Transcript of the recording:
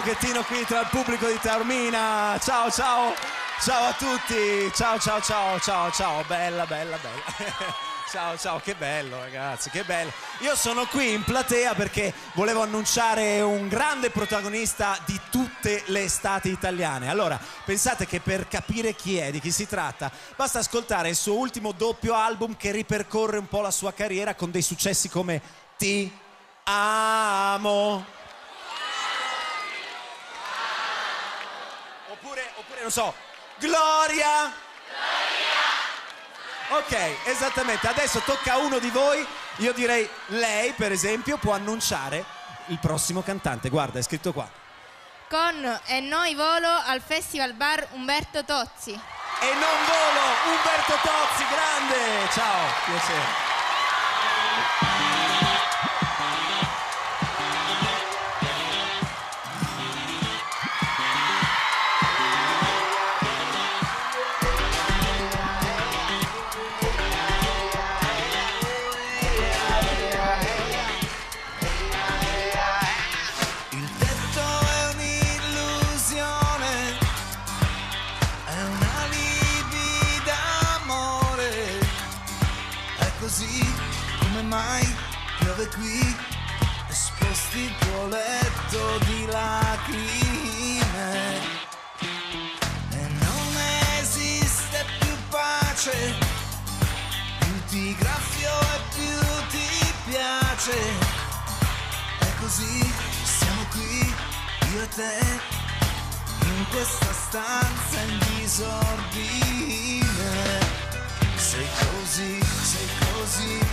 pochettino qui tra il pubblico di Taormina. Ciao, ciao, ciao a tutti. Ciao, ciao, ciao, ciao, ciao. Bella, bella, bella. Ciao, ciao, che bello ragazzi, che bello. Io sono qui in platea perché volevo annunciare un grande protagonista di tutte le estati italiane. Allora, pensate che per capire chi è, di chi si tratta, basta ascoltare il suo ultimo doppio album che ripercorre un po' la sua carriera con dei successi come Ti amo. Oppure, oppure non so, Gloria. Ok, esattamente. Adesso tocca a uno di voi. Io direi lei, per esempio, può annunciare il prossimo cantante. Guarda, è scritto qua. Con E noi volo al Festival Bar Umberto Tozzi. E non volo, Umberto Tozzi, grande! Ciao, piacere. Qui e sposti il tuo letto di lacrime. E non esiste più pace, più ti graffio e più ti piace. È così, siamo qui, io e te, in questa stanza in disordine. Sei così, sei così,